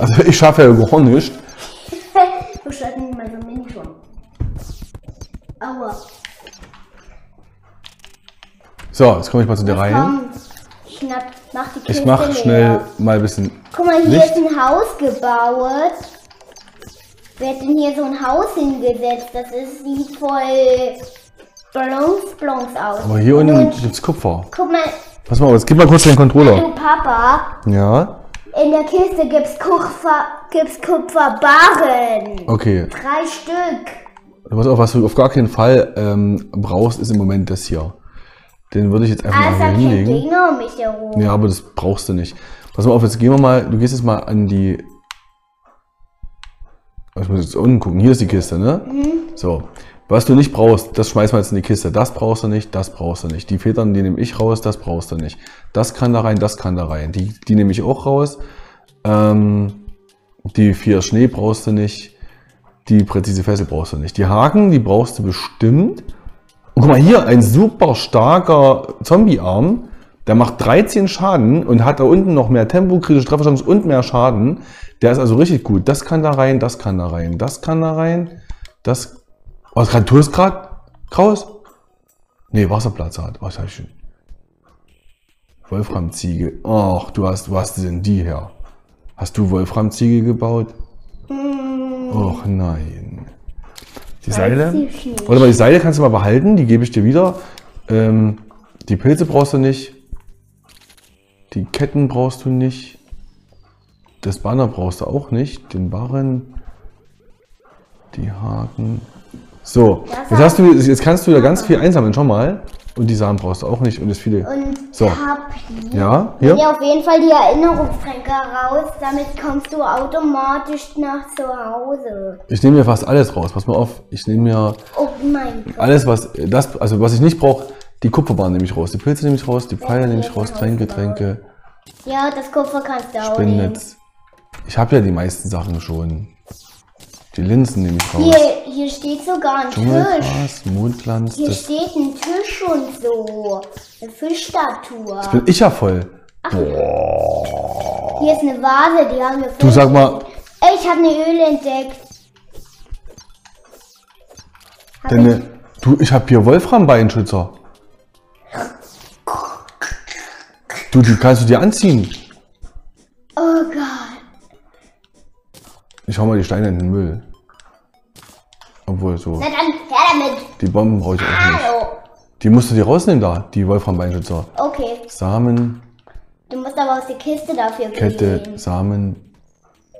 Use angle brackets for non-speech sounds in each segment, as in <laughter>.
Also ich schaffe ja gar nicht. <laughs> du schaffst nicht mal so mini schon. Aua. So, jetzt komme ich mal zu dir rein. Komm, schnapp, mach die Kiste Ich mache leer. schnell mal ein bisschen. Guck mal, hier Licht. ist ein Haus gebaut. Wer hat denn hier so ein Haus hingesetzt? Das ist, sieht voll blonks, blonks aus. Aber hier unten Und gibt's Kupfer. Guck mal, Pass mal auf, jetzt gib mal kurz den Controller. du Papa, Ja, in der Kiste gibt's Kupfer, gibt's Kupferbarren. okay. Drei Stück. Pass auf, was du auf gar keinen Fall ähm, brauchst, ist im Moment das hier. Den würde ich jetzt einfach es mal hier hinlegen. Um. Ja, aber das brauchst du nicht. Pass mal auf, jetzt gehen wir mal, du gehst jetzt mal an die. Ich muss jetzt unten gucken, hier ist die Kiste, ne? So. Was du nicht brauchst, das schmeißen wir jetzt in die Kiste. Das brauchst du nicht, das brauchst du nicht. Die Federn, die nehme ich raus, das brauchst du nicht. Das kann da rein, das kann da rein. Die, die nehme ich auch raus. Ähm, die vier Schnee brauchst du nicht. Die präzise Fessel brauchst du nicht. Die Haken, die brauchst du bestimmt. Und guck mal hier, ein super starker Zombie-Arm. Der macht 13 Schaden und hat da unten noch mehr Tempo, kritische Trefferchance und mehr Schaden. Der ist also richtig gut. Das kann da rein, das kann da rein, das kann da rein. Das. Was gerade tust du gerade? Kraus? Nee, Wasserplatz hat. Was hab ich schon? Wolframziege. Ach, du hast, wo hast du denn die her? Hast du Wolframziege gebaut? Och nein. Die Seile? schön. Warte mal, die Seile kannst du mal behalten, die gebe ich dir wieder. Ähm, die Pilze brauchst du nicht. Die Ketten brauchst du nicht. Das Banner brauchst du auch nicht. Den Barren. Die Haken. So, jetzt, hast du, jetzt kannst du da ganz viel einsammeln. Schau mal. Und die Samen brauchst du auch nicht. Und das viele. Und So. Papi. Ja, hier. Ja, auf jeden Fall die Erinnerungstränke raus. Damit kommst du automatisch nach zu Hause. Ich nehme mir fast alles raus. Pass mal auf. Ich nehme mir Oh mein Gott. alles, was das, also was ich nicht brauche, die Kupferbahn nehme ich raus, die Pilze nehme ich raus, die Pfeile nehme ich raus, Tränke, Tränke, Ja, das Kupfer kannst du auch nehmen. Spinnennetz. Ich habe ja die meisten Sachen schon. Die Linsen nehme ich raus. Hier, hier steht sogar ein Tisch. Mondlands, Hier das steht ein Tisch und so. Eine Fischstatue. bin ich ja voll. Hier ist eine Vase, die haben wir Du sag mal, ich habe eine Höhle entdeckt. Hab deine, ich, du, ich habe hier Wolframbeinschützer. Du, die kannst du dir anziehen. oh Gott. Ich hau mal die Steine in den Müll. Obwohl, so, Na dann, her damit. die Bomben brauche ich auch nicht. Hallo. Die musst du dir rausnehmen da, die Wolframbeinschützer. Okay, Samen, du musst aber aus der Kiste dafür Kette, gehen. Samen.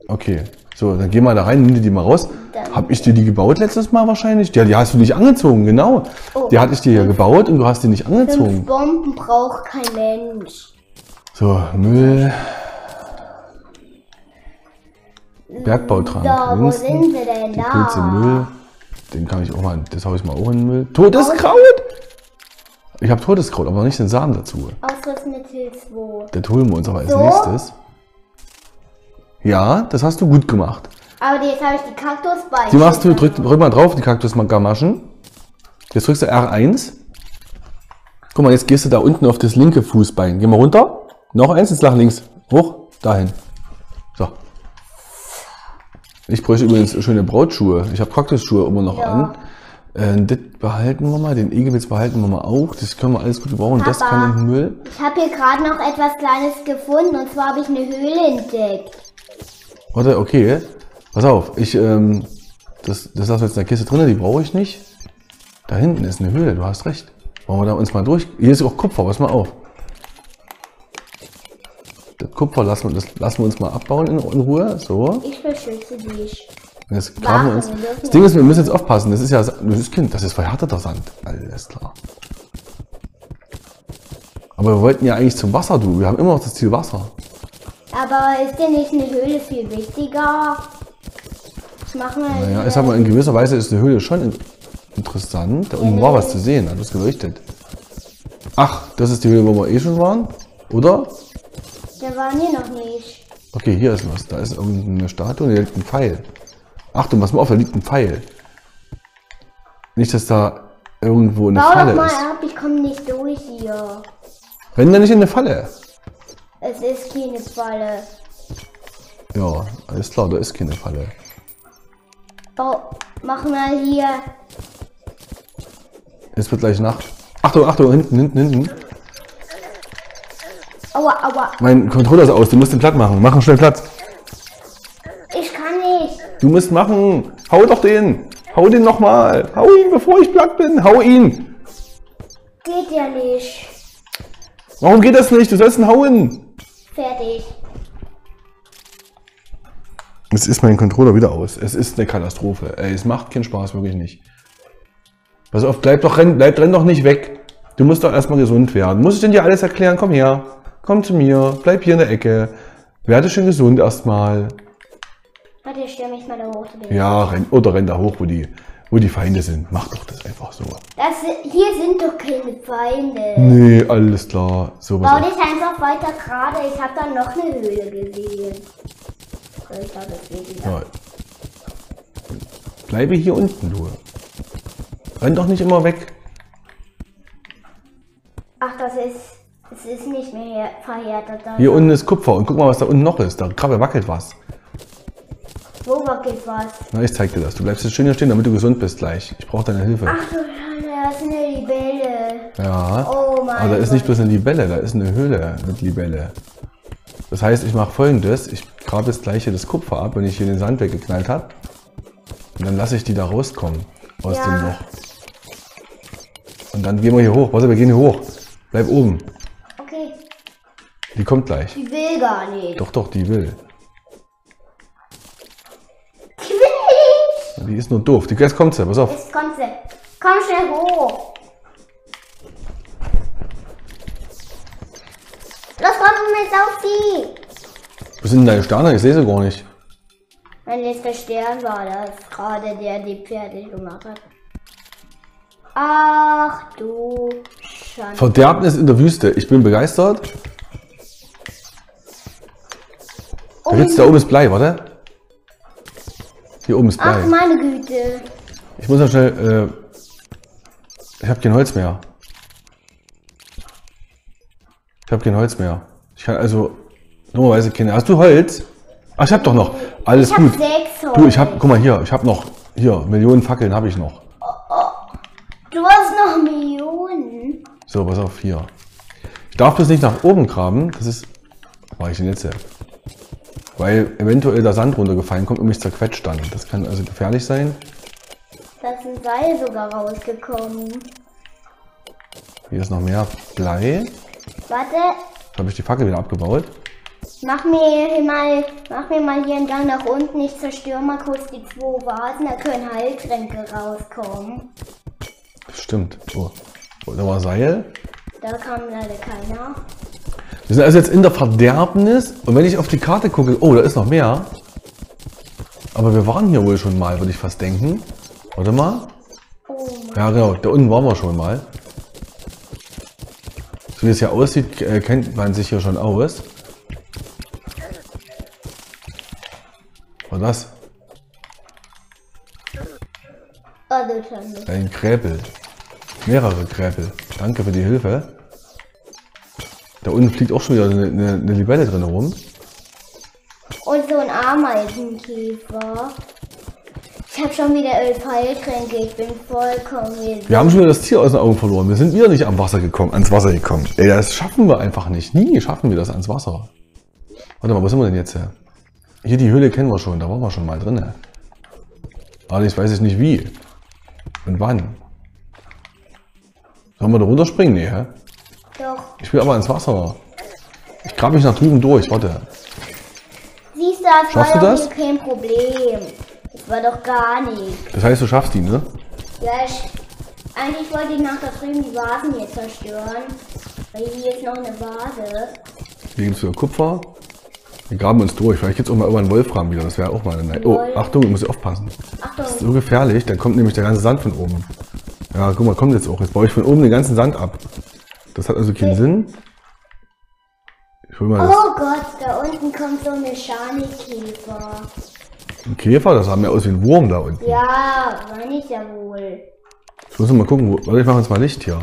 Okay, so, dann geh mal da rein, nimm dir die mal raus. Dann- Hab ich dir die gebaut letztes Mal wahrscheinlich? Ja, die hast du nicht angezogen, genau. Oh. Die hatte ich dir hier gebaut und du hast die nicht Fünf angezogen. Bomben braucht kein Mensch. So, Müll. Bergbautrank. So, wo sind sie denn Die da? Pilze Müll. Den kann ich auch mal, das hau ich mal auch in den Müll. Todeskraut! Ich habe Todeskraut, aber nicht den Samen dazu. Ausrüstmittel 2. Das holen wir uns aber als So? nächstes. Ja, das hast du gut gemacht. Aber jetzt habe ich die Kaktusbeine. Die machst du, drück, drück mal drauf, die Kaktusgamaschen. Jetzt drückst du R1. Guck mal, jetzt gehst du da unten auf das linke Fußbein. Geh mal runter. Noch eins, jetzt nach links. Hoch, dahin. Ich bräuchte übrigens schöne Brautschuhe. Ich habe Kaktusschuhe immer noch Ja. an. Äh, das behalten wir mal, den Egelwitz behalten wir mal auch. Das können wir alles gut gebrauchen. Das Papa. kann in den Müll. Ich habe hier gerade noch etwas Kleines gefunden und zwar habe ich eine Höhle entdeckt. Warte, okay. Pass auf, ich, ähm, das, das lassen wir jetzt in der Kiste drin, die brauche ich nicht. Da hinten ist eine Höhle, du hast recht. Wollen wir da uns mal durch? Hier ist auch Kupfer, pass mal auf. Das Kupfer lassen wir, das lassen wir uns mal abbauen in, in Ruhe. So. Ich beschütze dich. Wir Warte, uns. Das Ding ist, wir müssen jetzt aufpassen. Das ist ja, das ist Kind, das ist verhärteter Sand. Alles klar. Aber wir wollten ja eigentlich zum Wasser, du. Wir haben immer noch das Ziel Wasser. Aber ist dir nicht eine Höhle viel wichtiger? Was machen wir Naja, denn? ich sag mal, in gewisser Weise ist die Höhle schon in interessant. Da unten war was zu sehen, hat es geleuchtet. Ach, das ist die Höhle, wo wir eh schon waren? Oder? Da waren wir noch nicht. Okay, hier ist was. Da ist irgendeine Statue und da liegt ein Pfeil. Achtung, pass mal auf, da liegt ein Pfeil. Nicht, dass da irgendwo eine Bau doch Falle mal ist. ab, ich komme nicht durch hier. Renn da nicht in eine Falle. Es ist keine Falle. Ja, alles klar, da ist keine Falle. Oh, mach mal hier. Es wird gleich Nacht. Achtung, Achtung, hinten, hinten, hinten. Aua, aua. Mein Controller ist aus, du musst den platt machen. Mach schnell platt. Ich kann nicht. Du musst machen. Hau doch den. Hau den nochmal. Hau ihn, bevor ich platt bin. Hau ihn. Geht ja nicht. Warum geht das nicht? Du sollst ihn hauen. Fertig. Jetzt ist mein Controller wieder aus. Es ist eine Katastrophe. Ey, es macht keinen Spaß, wirklich nicht. Pass auf, bleib doch, renn, bleib, renn doch nicht weg. Du musst doch erstmal gesund werden. Muss ich denn dir alles erklären? Komm her. Komm zu mir. Bleib hier in der Ecke. Werde schön gesund erstmal. Warte, ich stelle mich mal da hoch. Ja, renn, oder renn da hoch, wo die, wo die Feinde sind. Mach doch das einfach so. Das, hier sind doch keine Feinde. Nee, alles klar. So, Bau dich einfach weiter gerade. Ich habe da noch eine Höhle gesehen. Ich glaube, das geht wieder. Ja. Bleibe hier unten, du. Renn doch nicht immer weg. Ach, das ist. Es ist nicht mehr verhärtet. da. Hier unten ist Kupfer und guck mal, was da unten noch ist. Da Krabbe wackelt was. Wo wackelt was? Na, ich zeig dir das. Du bleibst jetzt schön hier stehen, damit du gesund bist gleich. Ich brauche deine Hilfe. Ach du da ist eine Libelle. Ja. Oh mein Aber da ist nicht bloß eine Libelle, da ist eine Höhle mit Libelle. Das heißt, ich mache folgendes. Ich grabe jetzt gleich hier das Kupfer ab, wenn ich hier den Sand weggeknallt habe. Und dann lasse ich die da rauskommen aus Ja. dem Loch. Und dann gehen wir hier hoch. Warte, wir gehen hier hoch. Bleib oben. Die kommt gleich. die will gar nicht. Doch, doch, die will. Die will nicht. Die ist nur doof. Die, jetzt kommt sie, pass auf. Jetzt kommt sie. Komm schnell hoch. Los, komm jetzt auf die. Wo sind denn deine Sterne? Ich sehe sie gar nicht. Mein letzter Stern war das gerade, der die fertig gemacht hat. Ach du Schande. Verderbnis in der Wüste. Ich bin begeistert. Da gibt's da oben ist Blei, warte. Hier oben ist Blei. Ach meine Güte. Ich muss noch schnell. Äh, ich habe kein Holz mehr. Ich habe kein Holz mehr. Ich kann also dummerweise keine. Hast du Holz? Ach, ich habe doch noch. Alles Ich hab gut. sechs Du, ich habe, guck mal hier, ich habe noch hier Millionen Fackeln habe ich noch. Du hast noch Millionen. So, pass auf hier. Ich darf das nicht nach oben graben. Das ist. Mache ich denn jetzt? hier? Weil eventuell der Sand runtergefallen kommt und mich zerquetscht dann. Das kann also gefährlich sein. Da ist ein Seil sogar rausgekommen. Hier ist noch mehr Blei. Warte, Jetzt habe ich die Fackel wieder abgebaut. mach mir hier mal, mach mir mal hier einen Gang nach unten. Ich zerstöre mal kurz die zwei Vasen, da können Heiltränke rauskommen. Stimmt. Oh. oh da war Seil. Da kam leider keiner. Wir sind also jetzt in der Verderbnis. Und wenn ich auf die Karte gucke, oh, da ist noch mehr. Aber wir waren hier wohl schon mal, würde ich fast denken. Warte mal. Ja, genau, da unten waren wir schon mal. So wie es hier aussieht, äh, kennt man sich hier schon aus. Was war das? Ein Kräpel. Mehrere Kräpel. Danke für die Hilfe. Da unten fliegt auch schon wieder eine, eine, eine Libelle drin rum. Und so ein Ameisenkäfer. Ich habe schon wieder elf Heiltränke. Ich bin vollkommen. Wir haben schon wieder das Tier aus den Augen verloren. Wir sind wieder nicht am Wasser gekommen, ans Wasser gekommen. Ey, das schaffen wir einfach nicht. Nie schaffen wir das ans Wasser. Warte mal, wo sind wir denn jetzt her? Hier die Höhle kennen wir schon, da waren wir schon mal drin. Allerdings weiß ich nicht wie. Und wann. Sollen wir da runterspringen? Nee, hä? Doch. Ich will aber ins Wasser. Ich grabe mich nach drüben durch, warte. Siehst du, das Schaffst war du das? kein Problem. Das war doch gar nicht. Das heißt, du schaffst die, ne? Ja, ich, eigentlich wollte ich nach da drüben die Vasen hier zerstören. Weil hier ist noch eine Vase. Hier wieder Kupfer. Wir graben uns durch. Vielleicht gibt's auch mal irgendwann Wolfram wieder. Das wäre auch mal eine Nein. Oh. Achtung, ich muss aufpassen. Achtung. So gefährlich, dann kommt nämlich der ganze Sand von oben. Ja, guck mal, kommt jetzt auch. Jetzt baue ich von oben den ganzen Sand ab. Das hat also keinen Sinn. Ich hol mal das. Oh Gott, da unten kommt so ein Mechanikkäfer. Ein Käfer, das sah mir aus wie ein Wurm da unten. Ja, meine ich ja wohl. Ich muss mal gucken, wo. Warte, ich mache uns mal Licht hier.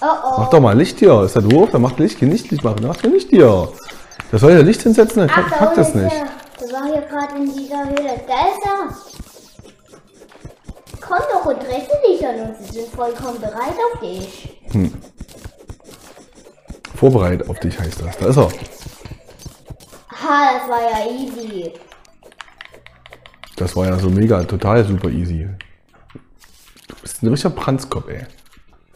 Oh oh. Mach doch mal Licht hier. Ist das doof? Da macht Licht. Geh nicht Licht machen. Mach doch Licht hier. Das soll ja Licht hinsetzen? Ich pack, da das nicht. er. Der war hier gerade in dieser Höhle. Da ist er. Komm doch und rette dich an uns. Sie sind vollkommen bereit auf dich. Vorbereitet auf dich heißt das. Da ist er. Ha, das war ja easy. Das war ja so mega, total super easy. Du bist ein richtiger Pranzkopf, ey.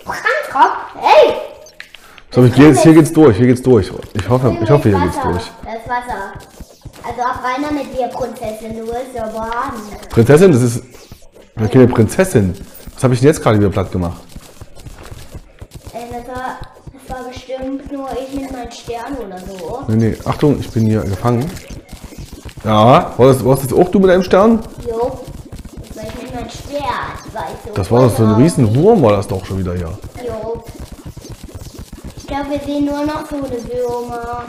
Brandkopf, hey! So, ich geh jetzt, hier geht's durch, hier geht's durch. Ich hoffe, ich hoffe, hier geht's durch. Das Wasser. Also ab reiner mit dir, Prinzessin. Du willst ja baden. Prinzessin, das ist ja keine Prinzessin. Was habe ich denn jetzt gerade wieder platt gemacht? Ey, das war, das war bestimmt nur ich mit meinem Stern oder so. Nee, nee, Achtung, ich bin hier gefangen. Ja, war das, warst das auch du mit einem Stern? Jo. Das war ich mit meinem Stern. So Das war doch so ein voll riesen Wurm, war das doch schon wieder hier. Jo. Ich glaube, wir sehen nur noch so eine Würmer.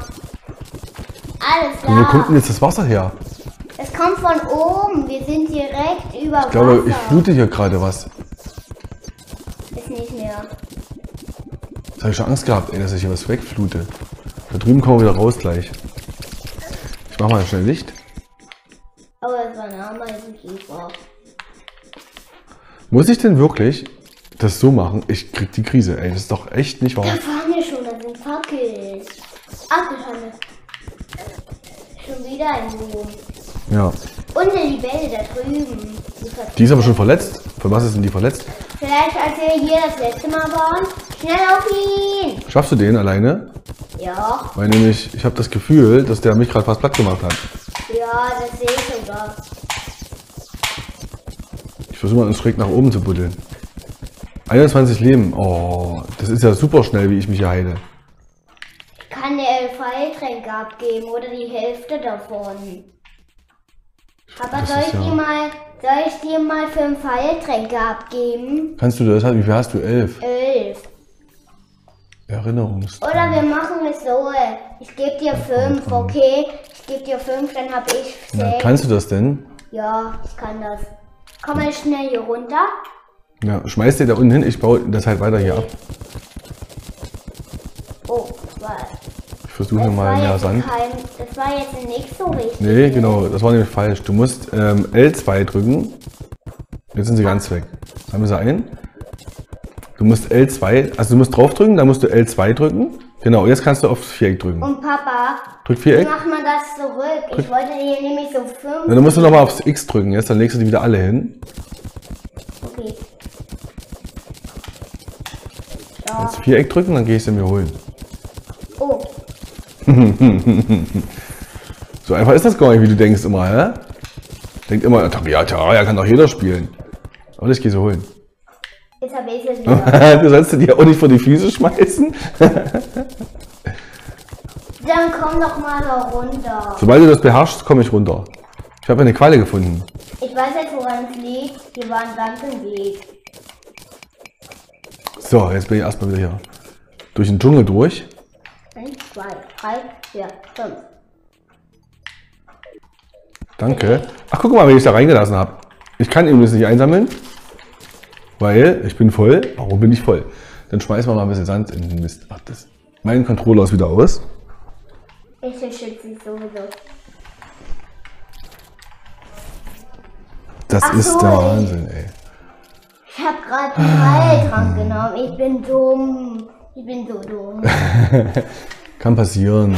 Alles Und wo kommt denn klar. jetzt das Wasser her? Es kommt von oben. Wir sind direkt über Ich glaube, ich Wasser. flute hier gerade was. Ist nicht mehr. Jetzt habe ich schon Angst gehabt, ey, dass ich hier was wegflute. Da drüben kommen wir wieder raus gleich. Ich mach mal schnell Licht. Aber es war ein Ameisenkäfer. Muss ich denn wirklich das so machen? Ich krieg die Krise, ey. Das ist doch echt nicht wahr. Da fahren wir schon, da sind Fackeln. Du Schande. Schon wieder ein Wurm. Ja. Und eine Libelle da drüben. Die, Die ist aber schon verletzt. Von was ist denn die verletzt? Vielleicht als wir hier das letzte Mal waren. Schnell auf ihn! Schaffst du den alleine? Ja, Weil nämlich, ich habe das Gefühl, dass der mich gerade fast platt gemacht hat. ja, das sehe ich sogar. Ich versuche mal schräg nach oben zu buddeln. 21 Leben. Oh, das ist ja super schnell, wie ich mich hier heile. Ich kann dir Pfeiltränke abgeben oder die Hälfte davon. Aber Das soll ich, ja- dir mal, soll ich dir mal fünf Pfeiltränke abgeben? Kannst du das? Wie viel hast du? Elf. Elf. Erinnerungs. Oder wir machen es so. Ich gebe dir fünf, okay? Ich gebe dir fünf, dann habe ich Na, sechs. kannst du das denn? Ja, ich kann das. Komm mal schnell hier runter. Ja, schmeiß dir da unten hin. Ich baue das halt weiter hier ab. Oh, was? Ich versuche mal mehr Sand. kein, das war jetzt nicht so richtig. Nee, genau, das war nämlich falsch. Du musst ähm, L2 drücken. Jetzt sind sie ganz weg. Haben wir sie ein? Du musst L2, also du musst draufdrücken, dann musst du L2 drücken. Genau, jetzt kannst du auf Viereck drücken. Und Papa, Drück wie Viereck. macht man das zurück? Ich wollte dir nämlich so fünf. Dann musst du nochmal aufs X drücken. Jetzt dann legst du die wieder alle hin. Okay. Ja. Jetzt Viereck drücken, dann gehe ich sie mir holen. <laughs> So einfach ist das gar nicht, wie du denkst immer, hä? Denkt immer, ja, Terraria kann doch jeder spielen. Aber ich gehe sie holen. jetzt habe ich es wieder. du sollst dir auch nicht vor die Füße schmeißen. <laughs> Dann komm doch mal da runter. Sobald du das beherrschst, komme ich runter. Ich habe eine Qualle gefunden. Ich weiß jetzt, woran es liegt. Hier war ein ganz im Weg. So, jetzt bin ich erstmal wieder hier. Durch den Dschungel durch. Eins, zwei, drei, vier, fünf. Danke. Ach, guck mal, wie ich da reingelassen habe. Ich kann übrigens nicht einsammeln, weil ich bin voll. Warum bin ich voll? Dann schmeißen wir mal ein bisschen Sand in den Mist. Ach, das. Mein Controller ist wieder aus. Ich schütze dich sowieso. Das Ach ist so, der. Wahnsinn, ey. Ich habe gerade einen Heiltrank genommen. Ich bin dumm. Ich bin so dumm. <laughs> Kann passieren.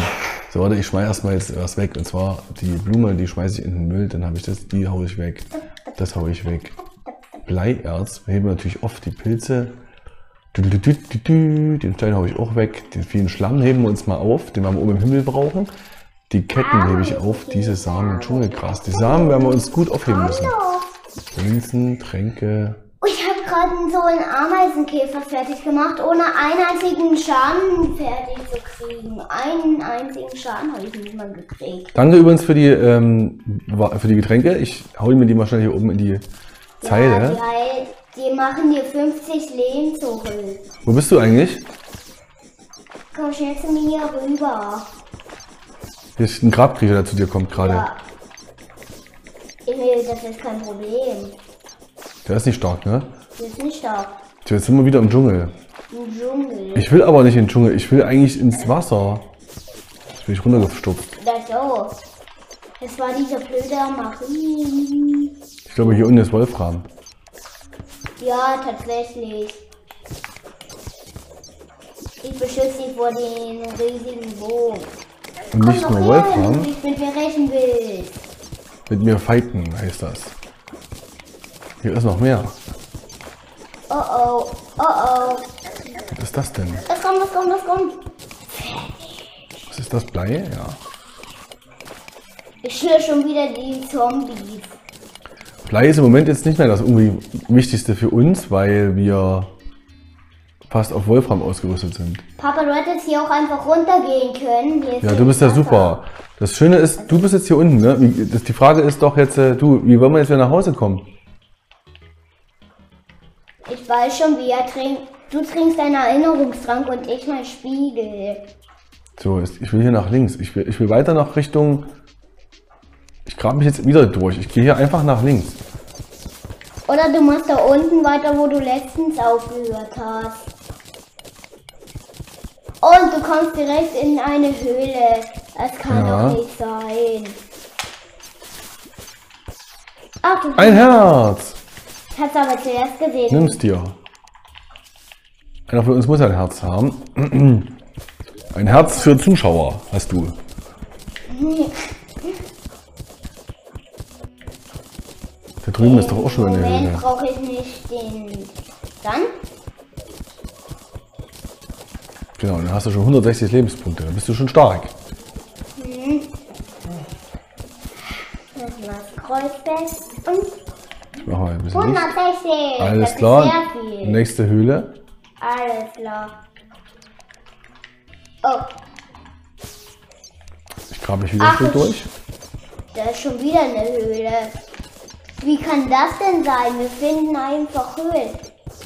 So, warte, ich schmeiß erstmal jetzt was weg. Und zwar die Blume, die schmeiße ich in den Müll, dann habe ich das, die hau ich weg. Das hau ich weg. Bleierz, wir heben natürlich oft die Pilze. Den Stein hau ich auch weg. Den vielen Schlamm heben wir uns mal auf, den wir oben im Himmel brauchen. Die Ketten hebe ich auf, diese Samen Dschungelgras. Die Samen werden wir uns gut aufheben müssen. Linsen, Tränke. Ich gerade so einen Ameisenkäfer fertig gemacht, ohne einen einzigen Schaden fertig zu kriegen. Einen einzigen Schaden habe ich nicht mal gekriegt. Danke übrigens für die, ähm, für die Getränke. Ich hau mir die mal schnell hier oben in die Ja, Zeile. die, heil- die machen dir 50 Leben zurück. Wo bist du eigentlich? Komm schnell zu mir hier rüber. Hier ist ein Grabkriecher, der zu dir kommt gerade. Ja. Emil, das ist kein Problem. Der ist nicht stark, ne? Das ist nicht. Tja, Jetzt sind wir wieder im Dschungel. Im Dschungel. Ich will aber nicht in den Dschungel, ich will eigentlich ins Wasser. Jetzt bin ich runtergestürzt. Das so. Es war dieser blöde Marie. Ich glaube, hier unten ist Wolfram. Ja, tatsächlich. Ich beschütze dich vor den riesigen Bogen. Und Komm nicht nur her, wenn Wolfram, du dich mit mir rächen willst. mit mir fighten heißt das. Hier ist noch mehr. Oh oh, oh oh. Was ist das denn? Das kommt, das kommt, das kommt. Was ist das Blei? Ja. Ich höre schon wieder die Zombies. Blei ist im Moment jetzt nicht mehr das irgendwie Wichtigste für uns, weil wir fast auf Wolfram ausgerüstet sind. Papa, du hättest hier auch einfach runtergehen können. Ja, du bist ja super. Das Schöne ist, du bist jetzt hier unten, ne? Die Frage ist doch jetzt, äh, du, wie wollen wir jetzt wieder nach Hause kommen? Ich weiß schon, wie er trinkt. Du trinkst deinen Erinnerungstrank und ich mein Spiegel. So, ist- ich will hier nach links. Ich will, ich will weiter nach Richtung. Ich grabe mich jetzt wieder durch. Ich gehe hier einfach nach links. Oder du machst da unten weiter, wo du letztens aufgehört hast. Und du kommst direkt in eine Höhle. Das kann Ja. doch nicht sein. Ach, Ein Herz! Hast aber zuerst gesehen. Nimm's dir. Einer von uns muss ein Herz haben. <clears throat> Ein Herz für Zuschauer hast du. Da drüben ist doch auch schon eine Höhle. brauche ich nicht den. Dann? Genau, dann hast du schon 160 Lebenspunkte. Dann bist du schon stark. Das war's Kreuzfest. Und bisschen Licht. 160. Alles das klar. Nächste Höhle. Alles klar. Oh, Ich grabe mich wieder Ach, ich- durch. da ist schon wieder eine Höhle. Wie kann das denn sein? Wir finden einfach Höhlen.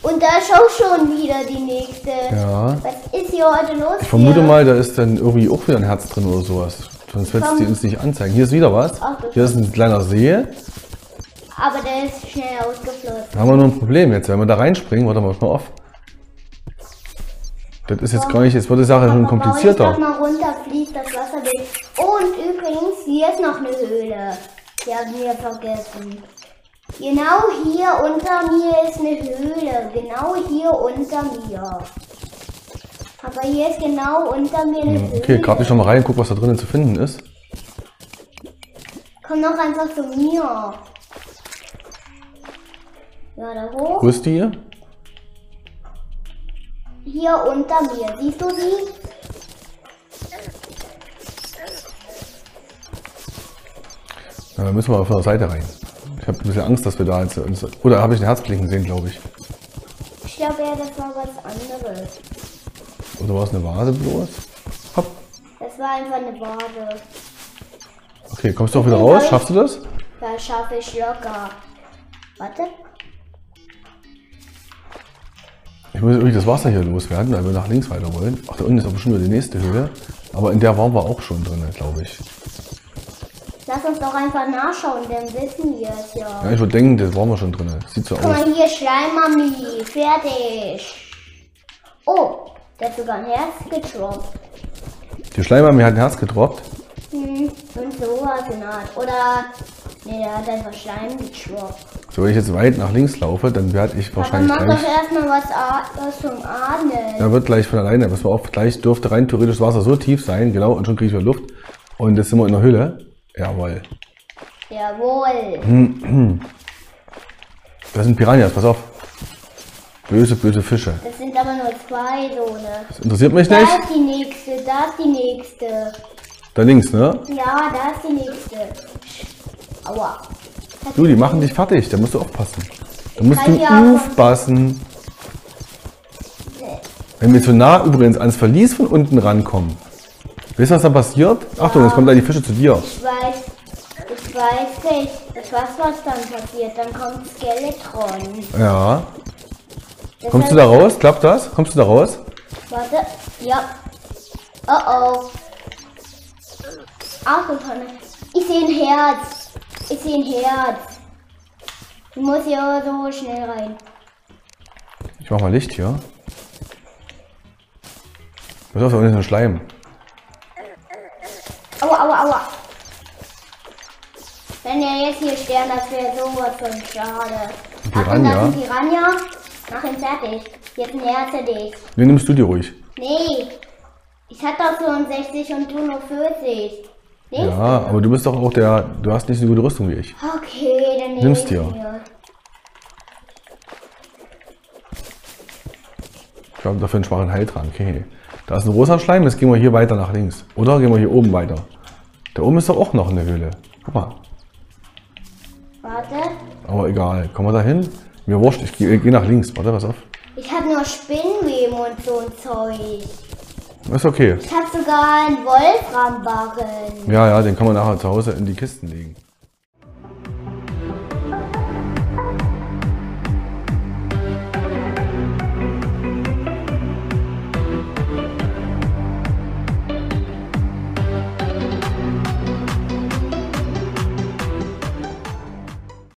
Und da ist auch schon wieder die nächste. Ja. Was ist hier heute los? Ich vermute hier? mal, da ist dann irgendwie auch wieder ein Herz drin oder sowas. Sonst wird es die uns nicht anzeigen. Hier ist wieder was. Ach, Hier ist ein kleiner See. Aber der ist schnell ausgeflossen. Da haben wir nur ein Problem jetzt. Wenn wir da reinspringen, warte mal, mal auf. Das ist jetzt gar nicht, jetzt wird die Sache schon Wenn komplizierter. noch mal runter fließt das Wasser weg. Und übrigens, hier ist noch eine Höhle. Die haben wir vergessen. Genau hier unter mir ist eine Höhle. Genau hier unter mir. Aber hier ist genau unter mir eine Höhle. Hm, Okay, grab dich schon mal rein, guck, was da drinnen zu finden ist. Komm doch einfach zu mir. Ja, da hoch. Wo ist die hier? Hier unter mir. Siehst du sie? Ja, da müssen wir von der Seite rein. Ich habe ein bisschen Angst, dass wir da jetzt. Oder habe ich ein Herzklinken sehen, glaube ich. Ich glaube ja, das war was anderes. Oder war es eine Vase bloß? Hopp. Das war einfach eine Vase. Okay, kommst du auch wieder raus? Schaffst du das? Da schaffe ich locker. Warte. Ich muss irgendwie das Wasser hier loswerden, weil wir nach links weiter wollen. Ach, da unten ist aber schon wieder die nächste Höhle. Aber in der waren wir auch schon drin, glaube ich. Lass uns doch einfach nachschauen, dann wissen wir es ja. Ja, ich würde denken, das waren wir schon drin. Sieht so Guck aus. mal hier, Schleimmami. Fertig. Oh, der hat sogar ein Herz getroppt. Die Schleimer mir hat ein Herz gedroppt. Hm, und sowas in der Art. Oder, nee, der hat einfach Schleim getroppt. So, wenn ich jetzt weit nach links laufe, dann werde ich Aber wahrscheinlich mach gleich. doch erstmal was, was zum Atmen. Er wird gleich von alleine. Pass mal auf, gleich dürfte rein theoretisch das Wasser so tief sein, genau, und schon kriege ich wieder Luft. Und jetzt sind wir in der Höhle. Jawohl. Jawohl. <clears throat> Das sind Piranhas, pass auf. Böse, böse Fische. Das sind aber nur zwei so, ne? Das interessiert mich Da nicht. ist die nächste, da ist die nächste. Da links, ne? Ja, da ist die nächste. Aua. Du, die machen dich fertig, da musst du aufpassen. Da musst du aufpassen. Wenn wir zu nah übrigens ans Verlies von unten rankommen. Weißt du, was da passiert? Achtung, jetzt kommen gleich die Fische zu dir. Ich weiß, ich weiß nicht. Ich weiß, was dann passiert. Dann kommt Skeletron. Ja. Das Kommst du da raus? Klappt das? Kommst du da raus? Warte. Ja. Oh oh. Achtung, Tonne. Ich sehe ein Herz. Ich sehe ein Herz. Du musst hier so schnell rein. Ich mach mal Licht hier. Pass auf, da unten ist ein Schleim. Aua, aua, aua. Wenn der jetzt hier sterben, das wäre sowas von schade. Piranha? Ach, ein Piranha. Mach ihn fertig. Jetzt nähert er dich. Den nimmst du dir ruhig. Nee. Ich hatte doch 65 und du nur 40. Nimmst Ja, aber du bist doch auch der, du hast nicht so gute Rüstung wie ich. du? Okay, dann nehme Nimm's ich dir. mir. Ich habe dafür einen schwachen Heiltrank. Okay. Da ist ein rosa Schleim, jetzt gehen wir hier weiter nach links. Oder gehen wir hier oben weiter. Da oben ist doch auch noch eine Höhle. Guck mal. Warte. Aber egal. Kommen wir da hin? Mir wurscht, ich gehe geh nach links. Warte, pass auf. Ich habe nur Spinnweben und so ein Zeug. Ist okay. Ich habe sogar einen Wolframbarren. Ja, ja, den kann man nachher zu Hause in die Kisten legen.